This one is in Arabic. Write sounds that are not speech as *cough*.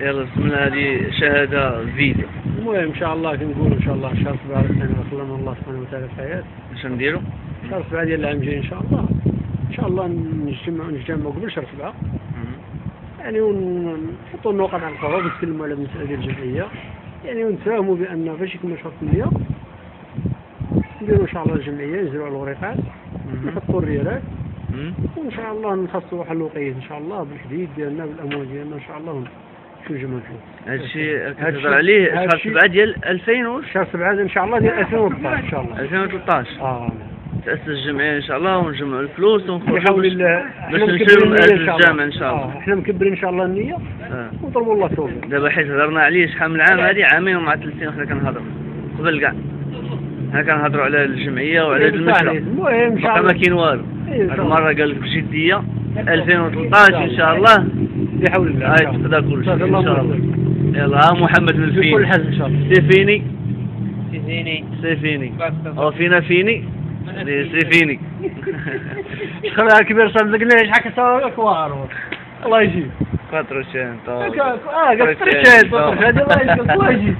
يلا بسم الله هذه شهادة فيديو. المهم إن شاء الله كنقول إن شاء الله شهر سبعة الثاني وصلنا الله سبحانه وتعالى في الحياة اش نديرو؟ شهر سبعة ديال العام الجاي إن شاء الله. إن شاء الله نجتمع نجتمعوا قبل شهر سبعة يعني ونحطوا النقط على الحروف ونتكلموا على المسألة ديال الجمعية. يعني ونتفاهموا بأن فاش يكون مشروع النية نديروا إن شاء الله الجمعية نزرعوا الورقات نحطوا الريالات. وإن شاء الله نخصصوا واحد الوقيت إن شاء الله بالحديد ديالنا بالاموال ديالنا إن شاء الله. شو فيه كتهضر الشيء- عليه شهر الشيء- سبعة ديال 2000 وش شهر سبعة ان شاء الله ديال 2013 ان شاء الله 2013 آه تأسس الجمعية إن شاء الله ونجمعوا الفلوس ونخرجوا الله باش شاء الجامع الله إن شاء الله آه، إحنا مكبرين ان شاء الله النية آه. ونطلبوا الله التوفيق دابا حيت هضرنا عليه شحال من عام هذه عامين ومع ثلاث سنين حنا كنهضروا قبل كاع حنا كنهضروا على الجمعية وعلى هذا المشروع المهم ان شاء بقى ما الله كاين والو إيه، إن الله. المرة قال لك بجدية 2013 إن شاء الله بحول الله. هاي. تقدر كل شيء الله شاء الله. يلا ها محمد بن بكل الفيني حزم إن شاء الله. سيفيني؟ تزيني سيفيني. أو فينا فيني؟ سيفيني. *laughs* شكرا كبير صدقني إيش حكى سوا اكوار الله يجيب Quattrocento. آه قلت فرشات هذا الله يجيب الله يجيب